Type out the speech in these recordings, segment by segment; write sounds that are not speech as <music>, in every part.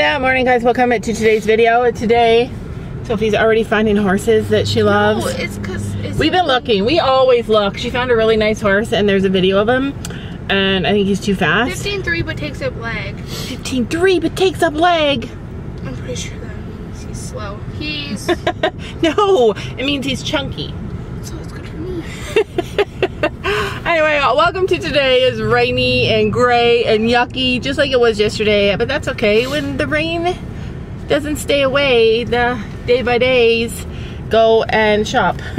Good uh, morning, guys. Welcome to today's video. Today, Sophie's already finding horses that she loves. No, it's because We've been looking. We always look. She found a really nice horse, and there's a video of him. And I think he's too fast. 15-3 but takes up leg. 15-3, but takes up leg. I'm pretty sure that means he's slow. He's <laughs> no, it means he's chunky. so it's good for me. <laughs> Anyway, welcome to today. is rainy and gray and yucky, just like it was yesterday. But that's okay. When the rain doesn't stay away, the day by days, go and shop. <laughs>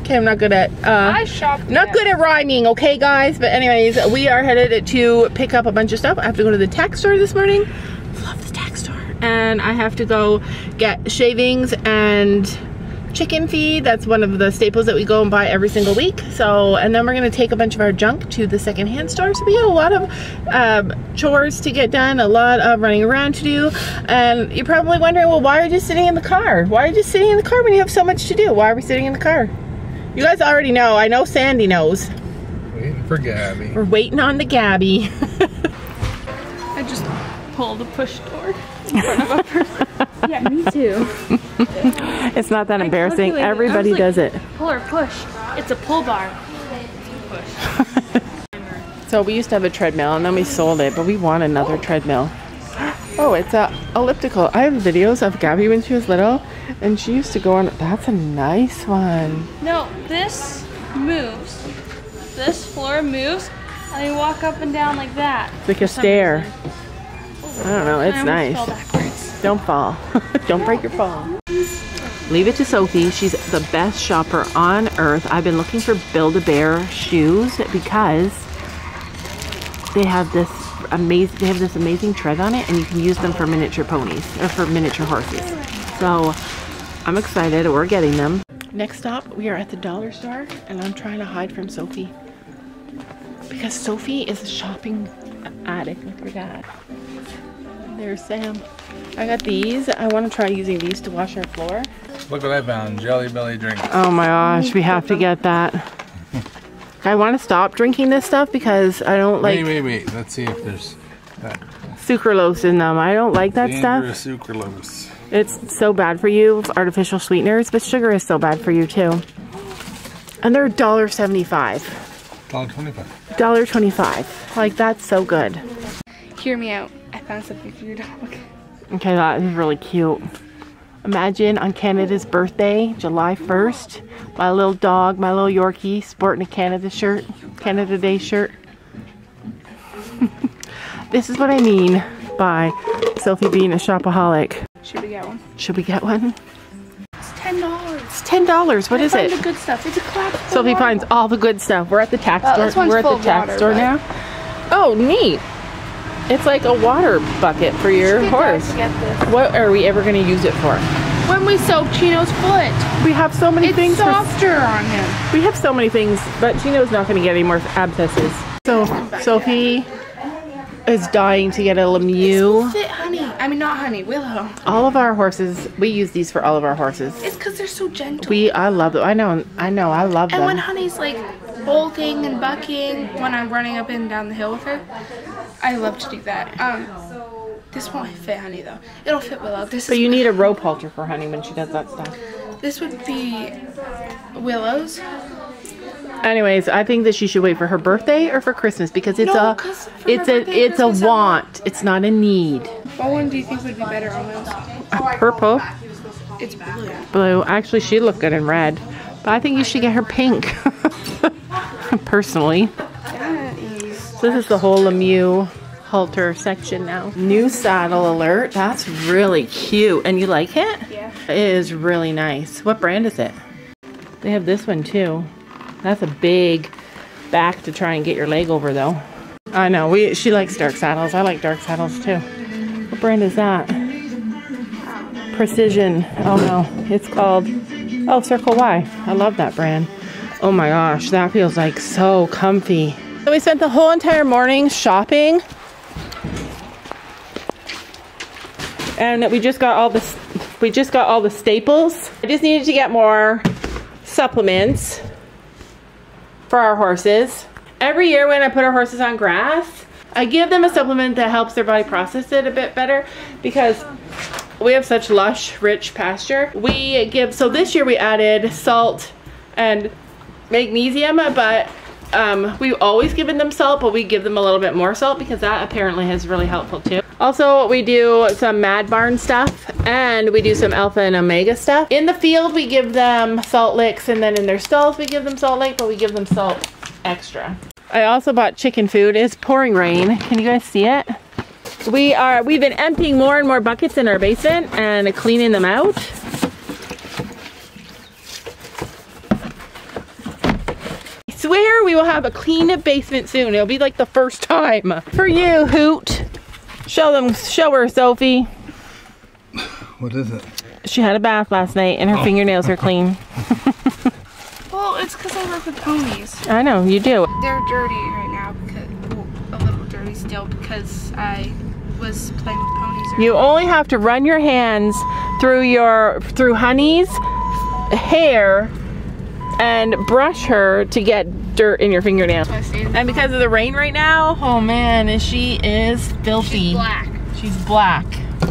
okay, I'm not good at. Uh, I shop. not good at rhyming, okay, guys? But anyways, we are headed to pick up a bunch of stuff. I have to go to the tack store this morning. Love the tack store. And I have to go get shavings and chicken feed. That's one of the staples that we go and buy every single week. So, and then we're gonna take a bunch of our junk to the secondhand store. So we have a lot of um, chores to get done, a lot of running around to do. And you're probably wondering, well, why are you just sitting in the car? Why are you just sitting in the car when you have so much to do? Why are we sitting in the car? You guys already know. I know Sandy knows. Waiting for Gabby. We're waiting on the Gabby. <laughs> I just pulled a push door in front of <laughs> a person. yeah, me too. <laughs> it's not that embarrassing. Everybody was does it. Pull or push. It's a pull bar. <laughs> So we used to have a treadmill and then we sold it, but we want another oh. treadmill. Oh, it's a elliptical. I have videos of Gabby when she was little and she used to go on. That's a nice one. No, this moves. This floor moves, and you walk up and down like that. It's like a stair. reason. I don't know. It's nice. Don't fall. <laughs> Don't break your fall. Leave it to Sophie. She's the best shopper on earth. I've been looking for Build-A-Bear shoes because they have this amazing they have this amazing tread on it and you can use them for miniature ponies or for miniature horses. So I'm excited. We're getting them. Next stop, we are at the dollar store and I'm trying to hide from Sophie because Sophie is a shopping addict with her dad. There's Sam. I got these. I want to try using these to wash our floor. Look what I found. Jelly Belly drink. Oh my gosh, we have to get that. I want to stop drinking this stuff because I don't like wait, wait, wait. Let's see if there's that sucralose in them. I don't like that stuff. dangerous sucralose. It's so bad for you, artificial sweeteners, but sugar is so bad for you too. And they're $1.75. Dollar twenty-five. $1.25. Like that's so good. Hear me out. I found something for your dog. Okay, that is really cute. Imagine on Canada's birthday, July 1st, my little dog, my little Yorkie, sporting a Canada shirt, Canada Day shirt. <laughs> this is what I mean by Sophie being a shopaholic. Should we get one? Should we get one? It's ten dollars. It's $10. What is Find it? the good stuff. It's a clap. Sophie finds all the good stuff. We're at the tack Oh, store. We're at the tack water, store now. Oh, neat. It's like a water bucket for your horse. Get this. What are we ever going to use it for? When we soak Chino's foot, We have so many it's things for softer on him. We have so many things, but Chino's not going to get any more abscesses. So Sophie is dying to get a Lemieux. Fit honey. I mean, not honey. Willow. All of our horses, we use these for all of our horses. It's because they're so gentle. We, I love them. I know, I know, I love them. and when honey's like bolting and bucking when I'm running up and down the hill with her, I love to do that. Um, this won't fit honey though. It'll fit Willow. This But you need a rope halter for Honey when she does that stuff. this would be Willow's. Anyways, I think that she should wait for her birthday or for Christmas because it's No, a, it's a, birthday, it's a Christmas, I want-. It's not a need. What one do you think would be better on Willow's? Purple, It's blue. blue. Actually, she looked good in red, but I think you should get her pink. <laughs> Personally. So this is the whole Lemieux halter section now. New saddle alert. That's really cute. And you like it? Yeah. It is really nice. What brand is it? They have this one too. That's a big back to try and get your leg over though. I know. We she likes dark saddles. I like dark saddles too. What brand is that? Precision. Oh no. It's called Oh Circle Y. I love that brand. Oh my gosh, that feels like so comfy. So we spent the whole entire morning shopping. And we just got all the we just got all the staples. I just needed to get more supplements for our horses. Every year when I put our horses on grass, I give them a supplement that helps their body process it a bit better because we have such lush, rich pasture. We give, so this year we added salt and magnesium, but um, we've always given them salt, but we give them a little bit more salt because that apparently is really helpful too. Also, we do some Mad Barn stuff and we do some Alpha and Omega stuff. In the field, we give them salt licks and then in their stalls, we give them salt lick, but we give them salt extra. I also bought chicken food. It's pouring rain. Can you guys see it? We are, we've been emptying more and more buckets in our basement and cleaning them out. I swear we will have a clean basement soon. It'll be like the first time. For you, Hoot. Show them, show her, Sophie. What is it? She had a bath last night and her Oh. fingernails are clean. <laughs> Well, it's because I work with ponies. I know, you do. They're dirty right now because well, a little dirty still because I was playing with ponies. earlier. You only have to run your hands through your through Honey's hair and brush her to get dirt in your fingernail. So I stayed- And because of the rain right now, oh man, she is filthy. She's black. She's black.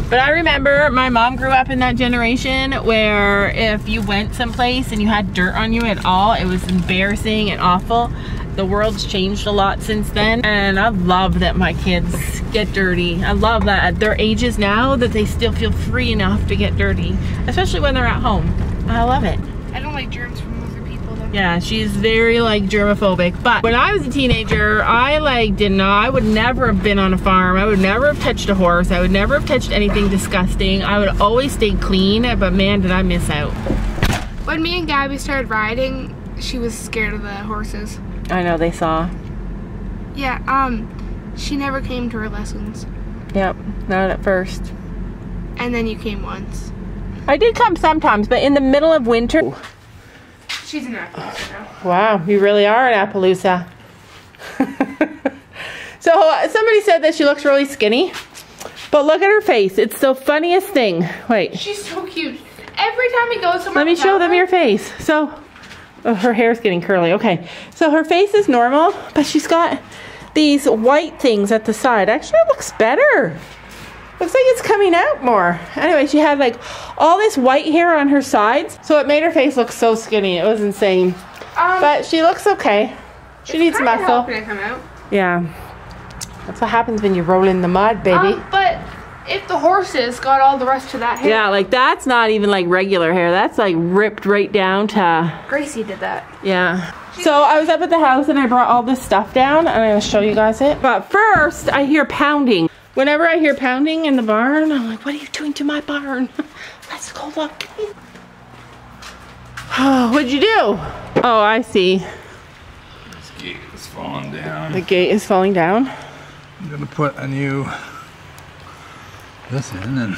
But I remember my mom grew up in that generation where if you went someplace and you had dirt on you at all, it was embarrassing and awful. The world's changed a lot since then. And I love that my kids get dirty. I love that at their ages now that they still feel free enough to get dirty, especially when they're at home. I love it. I don't like germs from other people though. Yeah, she's very like germophobic. But when I was a teenager, I like didn't know. I would never have been on a farm. I would never have touched a horse. I would never have touched anything disgusting. I would always stay clean. But man, did I miss out. When me and Gabby started riding, she was scared of the horses. I know they saw. Yeah, um, she never came to her lessons. Yep, not at first. And then you came once. I did come sometimes, but in the middle of winter. She's in Appalachia now. Wow, you really are an Appaloosa. <laughs> so uh, somebody said that she looks really skinny, but look at her face. It's the funniest thing. Wait. She's so cute. Every time we go somewhere, Let me show them her- your face. So, oh, her hair's getting curly. Okay, so her face is normal, but she's got these white things at the side. Actually, it looks better. Looks like it's coming out more. Anyway, she had like all this white hair on her sides, so it made her face look so skinny. It was insane. Um, But she looks okay. She needs kinda muscle. helping it come out. Yeah. That's what happens when you roll in the mud, baby. Um, but if the horses got all the rest of that hair, yeah, like that's not even like regular hair. That's like ripped right down to Gracie did that. Yeah. So I was up at the house and I brought all this stuff down and I'm gonna show you guys it. But first I hear pounding. Whenever I hear pounding in the barn, I'm like, what are you doing to my barn? <laughs> Let's go look. Oh, what'd you do? Oh, I see. This gate is falling down. The gate is falling down. I'm gonna put a new this in and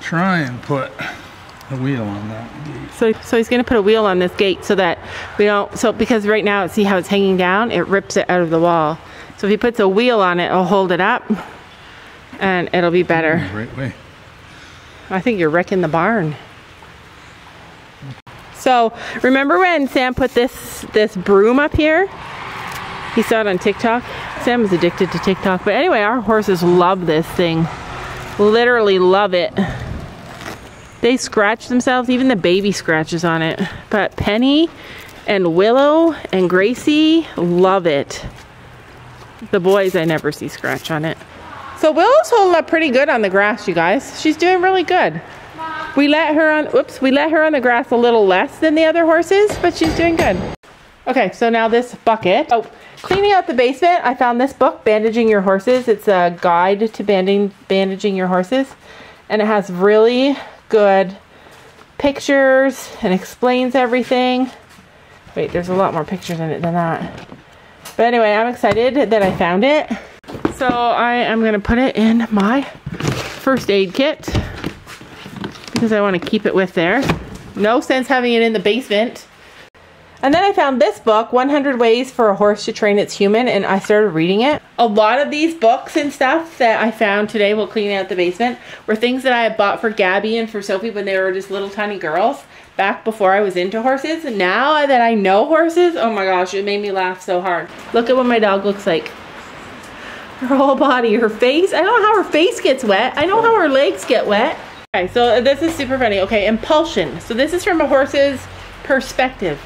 try and put a wheel on that gate. So, so he's gonna put a wheel on this gate so that we don't, so because right now, see how it's hanging down? It rips it out of the wall. So if he puts a wheel on it, it'll hold it up and it'll be better. Right way. I think you're wrecking the barn. So remember when Sam put this this broom up here? He saw it on TikTok. Sam is addicted to TikTok. But anyway, our horses love this thing. Literally love it. They scratch themselves, even the baby scratches on it. But Penny and Willow and Gracie love it. The boys I never see scratch on it. So Willow's holding up pretty good on the grass, you guys. She's doing really good. We let her on, oops, we let her on the grass a little less than the other horses, but she's doing good. Okay, so now this bucket. Oh, cleaning out the basement, I found this book, Bandaging Your Horses. It's a guide to banding, bandaging your horses. And it has really good pictures and explains everything. Wait, there's a lot more pictures in it than that. But anyway, I'm excited that I found it. So I am gonna put it in my first aid kit because I want to keep it with there. No sense having it in the basement. And then I found this book, 100 Ways for a Horse to Train Its Human, and I started reading it. A lot of these books and stuff that I found today while cleaning out the basement were things that I had bought for Gabby and for Sophie when they were just little tiny girls back before I was into horses. And now that I know horses, oh my gosh, it made me laugh so hard. Look at what my dog looks like. her whole body, her face. I don't know how her face gets wet. I know how her legs get wet. Okay, so this is super funny. Okay, impulsion. So this is from a horse's perspective.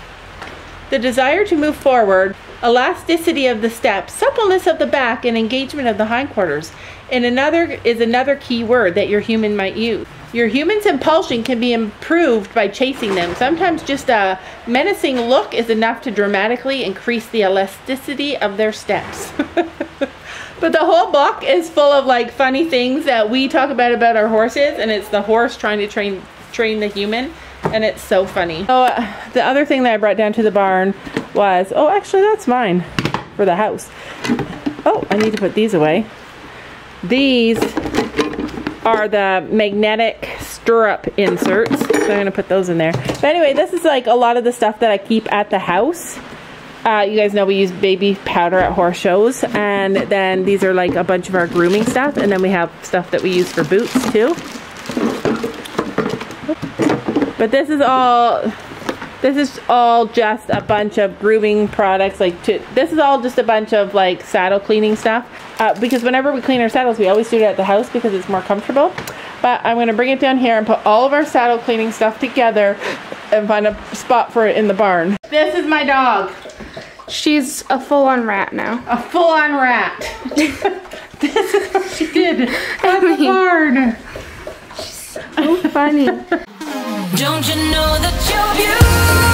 The desire to move forward, elasticity of the step, suppleness of the back, and engagement of the hindquarters. And another is another key word that your human might use. Your human's impulsion can be improved by chasing them. Sometimes just a menacing look is enough to dramatically increase the elasticity of their steps. <laughs> but the whole book is full of like funny things that we talk about about our horses and it's the horse trying to train train the human and it's so funny. So uh, the other thing that I brought down to the barn was, oh actually that's mine for the house. Oh, I need to put these away. These are the magnetic stirrup inserts. So I'm gonna put those in there. But anyway, this is like a lot of the stuff that I keep at the house. Uh, you guys know we use baby powder at horse shows and then these are like a bunch of our grooming stuff and then we have stuff that we use for boots too. But this is all this is all just a bunch of grooming products like to, this is all just a bunch of like saddle cleaning stuff uh, because whenever we clean our saddles we always do it at the house because it's more comfortable but I'm going to bring it down here and put all of our saddle cleaning stuff together and find a spot for it in the barn. This is my dog. She's a full-on rat now. A full-on rat. <laughs> this is what she did <laughs> at the barn. So funny. <laughs> Don't you know that you're beautiful?